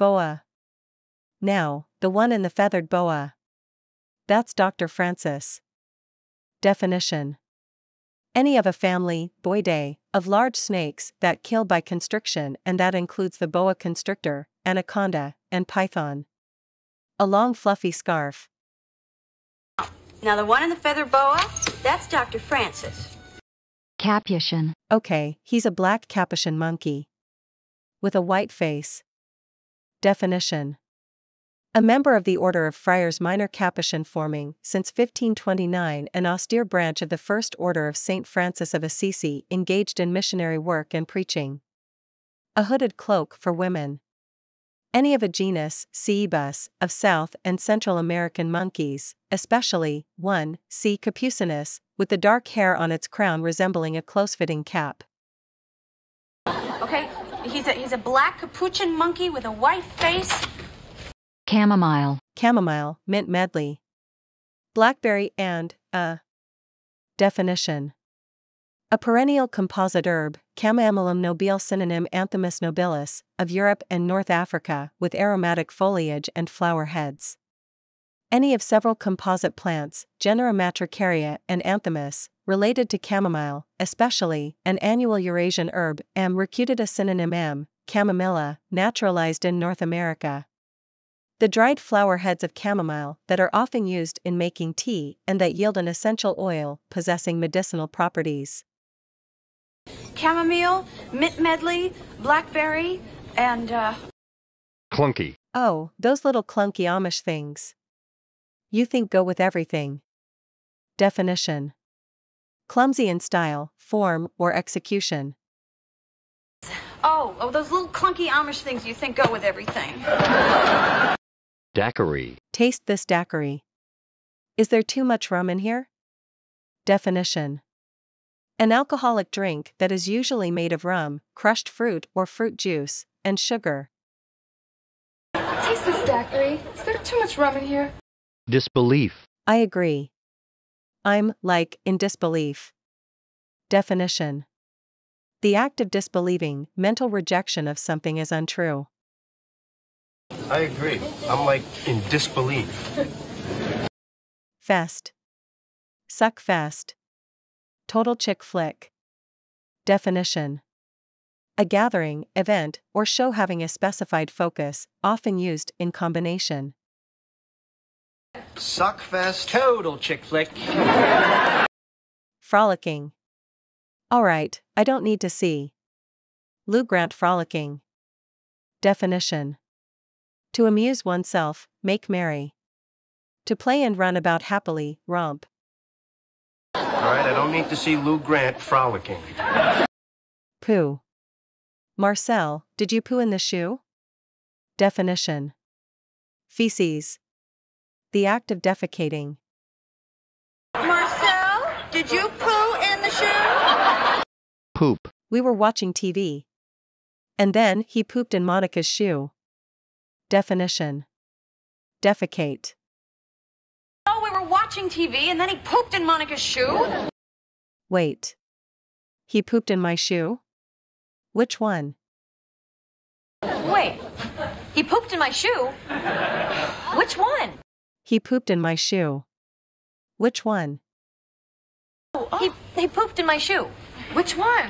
Boa. Now, the one in the feathered boa. That's Dr. Francis. Definition Any of a family, Boidae, of large snakes that kill by constriction, and that includes the boa constrictor, anaconda, and python. A long fluffy scarf. Now the one in the feather boa, that's Dr. Francis. Capuchin. Okay, he's a black capuchin monkey. With a white face. Definition A member of the Order of Friars Minor Capuchin forming, since 1529, an austere branch of the First Order of St. Francis of Assisi engaged in missionary work and preaching. A hooded cloak for women. Any of a genus, Cebus, of South and Central American monkeys, especially, 1. C. capucinus, with the dark hair on its crown resembling a close-fitting cap. Okay, he's a he's a black capuchin monkey with a white face. Chamomile. chamomile, mint medley. Blackberry and, a. Definition A perennial composite herb, Chamaemelum nobile synonym Anthemis nobilis, of Europe and North Africa, with aromatic foliage and flower heads. Any of several composite plants, genera Matricaria and Anthemis, related to chamomile, especially, an annual Eurasian herb, M. recutita synonym M. chamomilla, naturalized in North America. The dried flower heads of chamomile that are often used in making tea and that yield an essential oil possessing medicinal properties. Chamomile, mint medley, blackberry, and uh clunky, Oh, those little clunky Amish things. You think go with everything. Definition Clumsy in style, form, or execution. oh, oh those little clunky Amish things you think go with everything. daiquiri, Taste this daiquiri. Is there too much rum in here? Definition An alcoholic drink that is usually made of rum, crushed fruit or fruit juice, and sugar. Taste this daiquiri. Is there too much rum in here? disbelief, I agree. I'm, like, in disbelief. Definition The act of disbelieving, mental rejection of something as untrue. I agree. I'm like in disbelief. Fest. Suck fest. Total chick flick. Definition A gathering, event, or show having a specified focus, often used in combination. Suckfest. Total chick flick. Frolicking. Alright, I don't need to see. Lou Grant frolicking. Definition To amuse oneself, make merry. To play and run about happily, romp. All right, I don't need to see Lou Grant frolicking. Poo. Marcel, did you poo in the shoe? Definition Feces. The act of defecating. Marcel, did you poo in the shoe? poop, We were watching TV. And then he pooped in Monica's shoe. Definition Defecate. Oh, we were watching TV and then he pooped in Monica's shoe. Wait. He pooped in my shoe? Which one? Wait, he pooped in my shoe? Which one? He pooped in my shoe. Which one? He, he pooped in my shoe. Which one?